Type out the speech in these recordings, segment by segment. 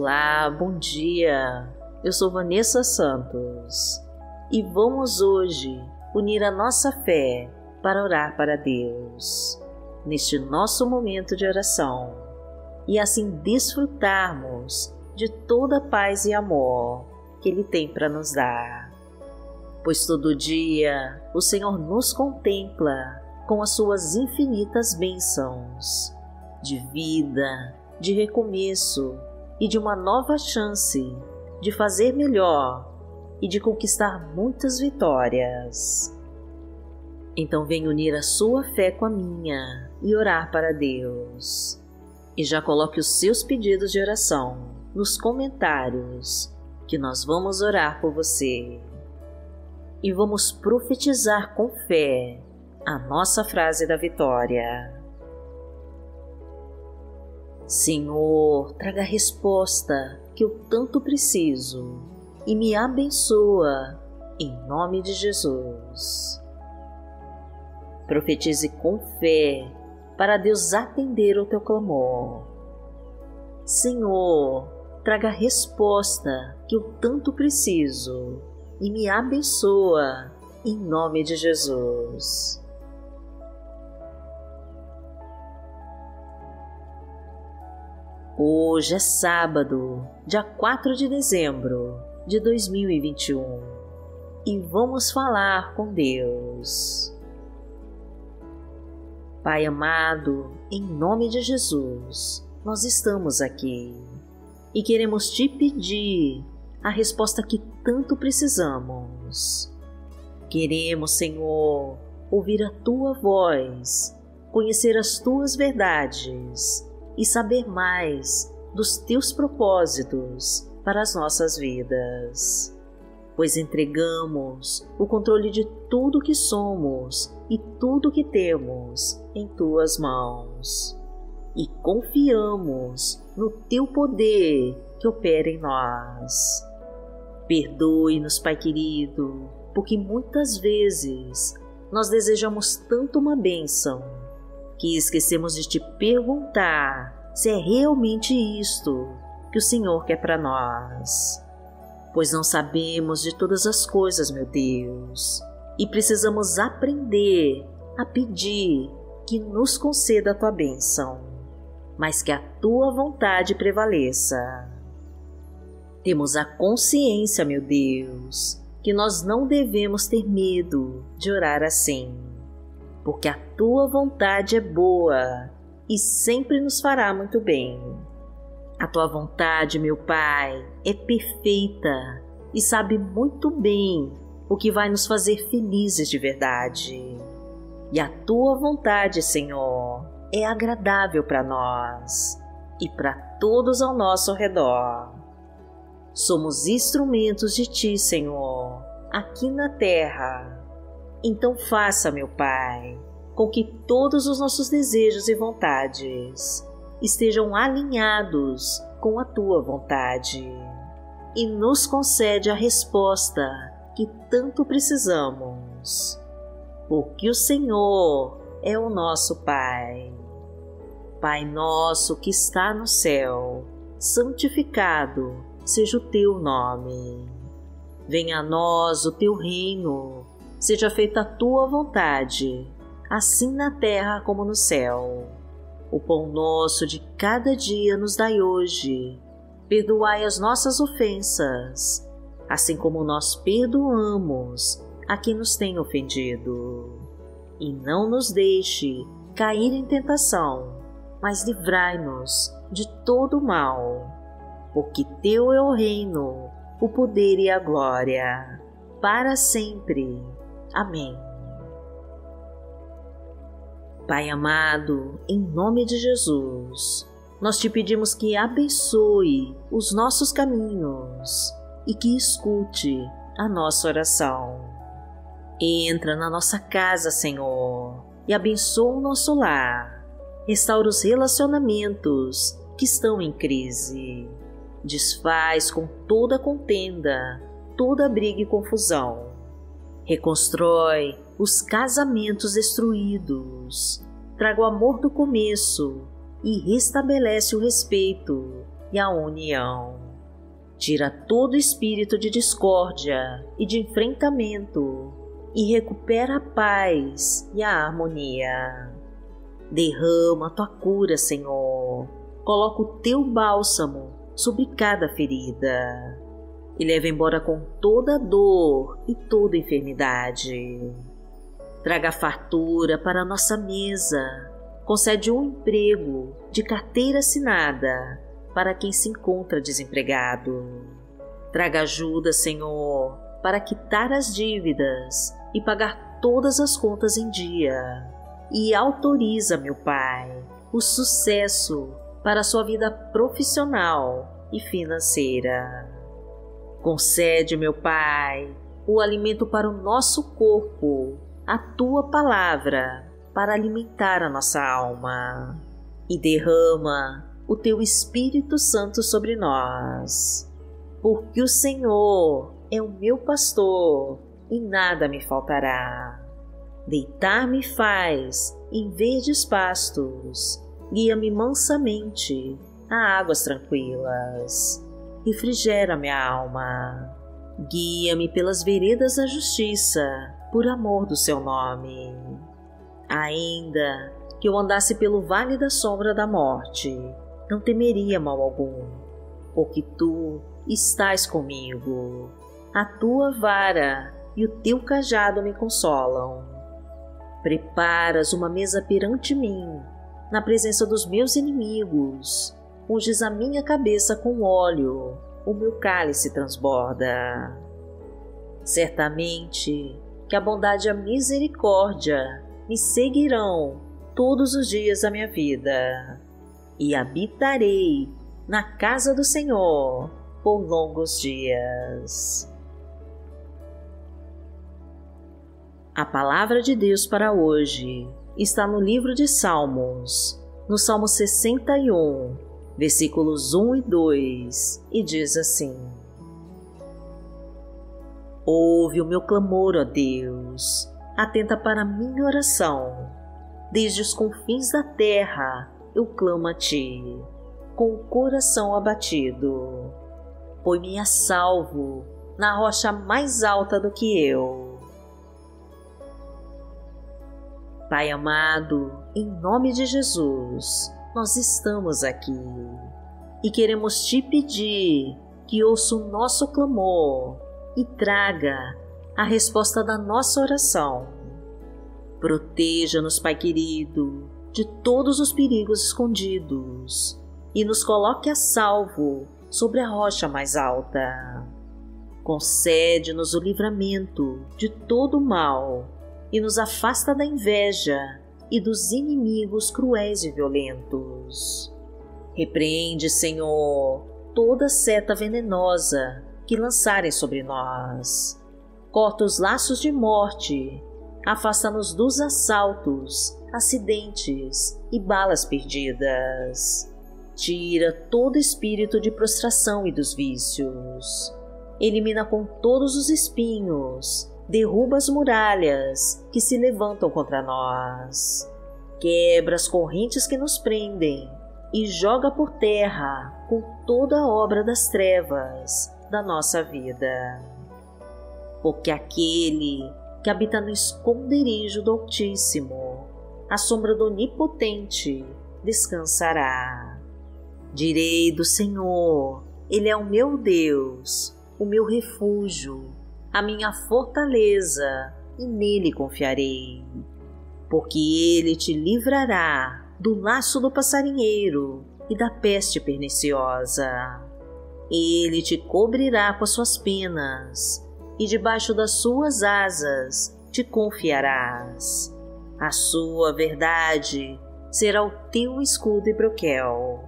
Olá, bom dia. Eu sou Vanessa Santos e vamos hoje unir a nossa fé para orar para Deus neste nosso momento de oração e assim desfrutarmos de toda a paz e amor que Ele tem para nos dar. Pois todo dia o Senhor nos contempla com as suas infinitas bênçãos de vida, de recomeço e de uma nova chance de fazer melhor e de conquistar muitas vitórias. Então vem unir a sua fé com a minha e orar para Deus. E já coloque os seus pedidos de oração nos comentários que nós vamos orar por você. E vamos profetizar com fé a nossa frase da vitória. Senhor, traga a resposta que eu tanto preciso e me abençoa em nome de Jesus. Profetize com fé para Deus atender o teu clamor. Senhor, traga a resposta que eu tanto preciso e me abençoa em nome de Jesus. Hoje é sábado, dia 4 de dezembro de 2021 e vamos falar com Deus. Pai amado, em nome de Jesus, nós estamos aqui e queremos te pedir a resposta que tanto precisamos. Queremos, Senhor, ouvir a tua voz, conhecer as tuas verdades e saber mais dos teus propósitos para as nossas vidas. Pois entregamos o controle de tudo que somos e tudo que temos em tuas mãos e confiamos no teu poder que opera em nós. Perdoe-nos, Pai querido, porque muitas vezes nós desejamos tanto uma bênção que esquecemos de te perguntar se é realmente isto que o Senhor quer para nós. Pois não sabemos de todas as coisas, meu Deus, e precisamos aprender a pedir que nos conceda a tua bênção mas que a tua vontade prevaleça. Temos a consciência, meu Deus, que nós não devemos ter medo de orar assim, porque a tua vontade é boa e sempre nos fará muito bem. A tua vontade, meu Pai, é perfeita e sabe muito bem o que vai nos fazer felizes de verdade. E a tua vontade, Senhor, é agradável para nós e para todos ao nosso redor. Somos instrumentos de Ti, Senhor, aqui na terra. Então faça, meu Pai, com que todos os nossos desejos e vontades estejam alinhados com a Tua vontade e nos concede a resposta que tanto precisamos, porque o Senhor é o nosso Pai. Pai nosso que está no céu, santificado seja o teu nome. Venha a nós o teu reino, seja feita a tua vontade, assim na terra como no céu. O pão nosso de cada dia nos dai hoje. Perdoai as nossas ofensas, assim como nós perdoamos a quem nos tem ofendido. E não nos deixe cair em tentação mas livrai-nos de todo mal, porque Teu é o reino, o poder e a glória, para sempre. Amém. Pai amado, em nome de Jesus, nós te pedimos que abençoe os nossos caminhos e que escute a nossa oração. Entra na nossa casa, Senhor, e abençoa o nosso lar restaura os relacionamentos que estão em crise, desfaz com toda contenda, toda briga e confusão, reconstrói os casamentos destruídos, traga o amor do começo e restabelece o respeito e a união. Tira todo espírito de discórdia e de enfrentamento e recupera a paz e a harmonia. Derrama a tua cura, Senhor. Coloca o teu bálsamo sobre cada ferida e leva embora com toda dor e toda enfermidade. Traga fartura para a nossa mesa. Concede um emprego de carteira assinada para quem se encontra desempregado. Traga ajuda, Senhor, para quitar as dívidas e pagar todas as contas em dia. E autoriza, meu Pai, o sucesso para a sua vida profissional e financeira. Concede, meu Pai, o alimento para o nosso corpo, a tua palavra para alimentar a nossa alma. E derrama o teu Espírito Santo sobre nós, porque o Senhor é o meu pastor e nada me faltará. Deitar-me faz em verdes pastos, guia-me mansamente a águas tranquilas, refrigera minha alma. Guia-me pelas veredas da justiça, por amor do seu nome. Ainda que eu andasse pelo vale da sombra da morte, não temeria mal algum, porque tu estás comigo. A tua vara e o teu cajado me consolam. Preparas uma mesa perante mim, na presença dos meus inimigos. Unges a minha cabeça com óleo, o meu cálice transborda. Certamente que a bondade e a misericórdia me seguirão todos os dias da minha vida e habitarei na casa do Senhor por longos dias. A palavra de Deus para hoje está no livro de Salmos, no Salmo 61, versículos 1 e 2, e diz assim: Ouve o meu clamor, ó Deus, atenta para a minha oração. Desde os confins da terra eu clamo a ti, com o coração abatido. Põe-me a salvo na rocha mais alta do que eu. Pai amado, em nome de Jesus, nós estamos aqui e queremos te pedir que ouça o nosso clamor e traga a resposta da nossa oração. Proteja-nos, Pai querido, de todos os perigos escondidos e nos coloque a salvo sobre a rocha mais alta. Concede-nos o livramento de todo o mal e nos afasta da inveja e dos inimigos cruéis e violentos. Repreende, Senhor, toda seta venenosa que lançarem sobre nós. Corta os laços de morte, afasta-nos dos assaltos acidentes e balas perdidas. Tira todo espírito de prostração e dos vícios. Elimina com todos os espinhos, derruba as muralhas que se levantam contra nós. Quebra as correntes que nos prendem e joga por terra com toda a obra das trevas da nossa vida. Porque aquele que habita no esconderijo do Altíssimo a sombra do Onipotente descansará. Direi do Senhor, Ele é o meu Deus, o meu refúgio, a minha fortaleza, e nele confiarei. Porque Ele te livrará do laço do passarinheiro e da peste perniciosa. Ele te cobrirá com as suas penas, e debaixo das suas asas te confiarás a sua verdade será o teu escudo e broquel.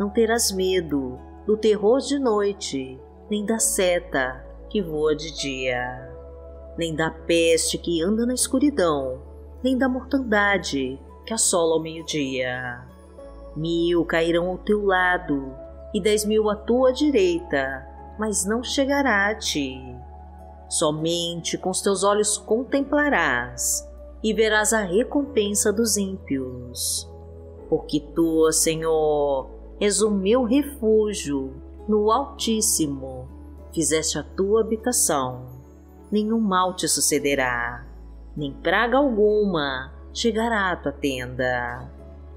Não terás medo do terror de noite, nem da seta que voa de dia, nem da peste que anda na escuridão, nem da mortandade que assola ao meio-dia. Mil cairão ao teu lado e dez mil à tua direita, mas não chegará a ti. Somente com os teus olhos contemplarás e verás a recompensa dos ímpios. Porque tu, Senhor, és o meu refúgio no Altíssimo, fizeste a tua habitação. Nenhum mal te sucederá, nem praga alguma chegará à tua tenda,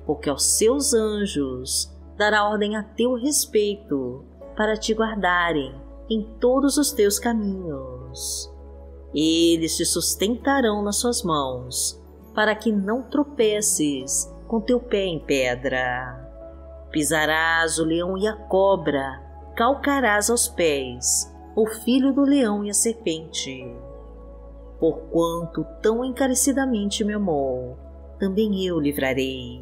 porque aos seus anjos dará ordem a teu respeito para te guardarem em todos os teus caminhos. Eles te sustentarão nas suas mãos, para que não tropeces com teu pé em pedra. Pisarás o leão e a cobra, calcarás aos pés o filho do leão e a serpente. Porquanto tão encarecidamente me amou, também eu livrarei.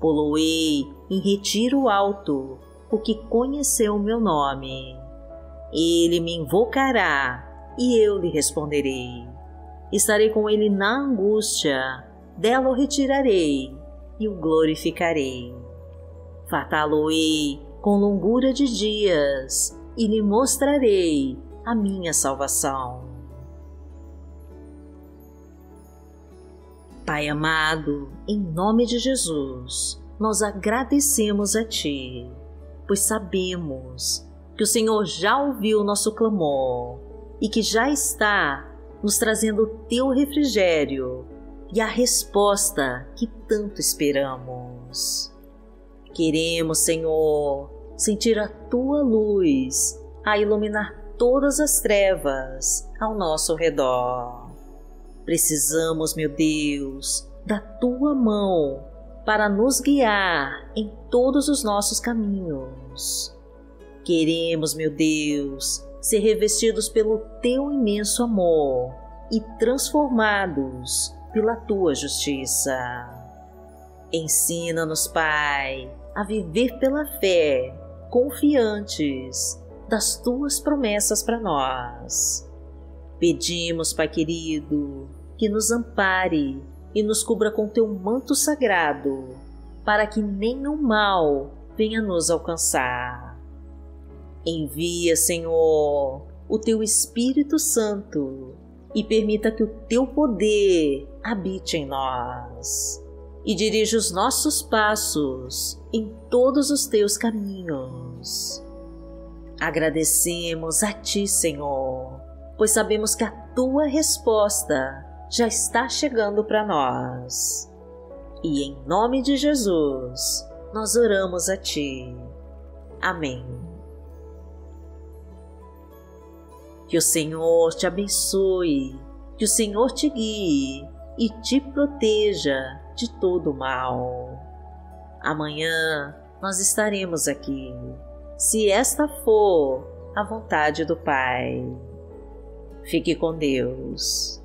Poloei em retiro alto, porque conheceu o meu nome. Ele me invocará e eu lhe responderei. Estarei com ele na angústia, dela o retirarei e o glorificarei. Fartá-lo-ei com longura de dias e lhe mostrarei a minha salvação. Pai amado, em nome de Jesus, nós agradecemos a Ti, pois sabemos que o Senhor já ouviu nosso clamor e que já está nos trazendo o teu refrigério e a resposta que tanto esperamos. Queremos, Senhor, sentir a tua luz a iluminar todas as trevas ao nosso redor. Precisamos, meu Deus, da tua mão para nos guiar em todos os nossos caminhos. Queremos, meu Deus, ser revestidos pelo teu imenso amor e transformados pela tua justiça. Ensina-nos, Pai, a viver pela fé, confiantes das tuas promessas para nós. Pedimos, Pai querido, que nos ampare e nos cubra com teu manto sagrado, para que nenhum mal venha nos alcançar Envia, Senhor, o teu Espírito Santo e permita que o teu poder habite em nós e dirija os nossos passos em todos os teus caminhos. Agradecemos a Ti, Senhor, pois sabemos que a Tua resposta já está chegando para nós. E em nome de Jesus, nós oramos a Ti. Amém. Que o Senhor te abençoe, que o Senhor te guie e te proteja de todo mal. Amanhã nós estaremos aqui, se esta for a vontade do Pai. Fique com Deus.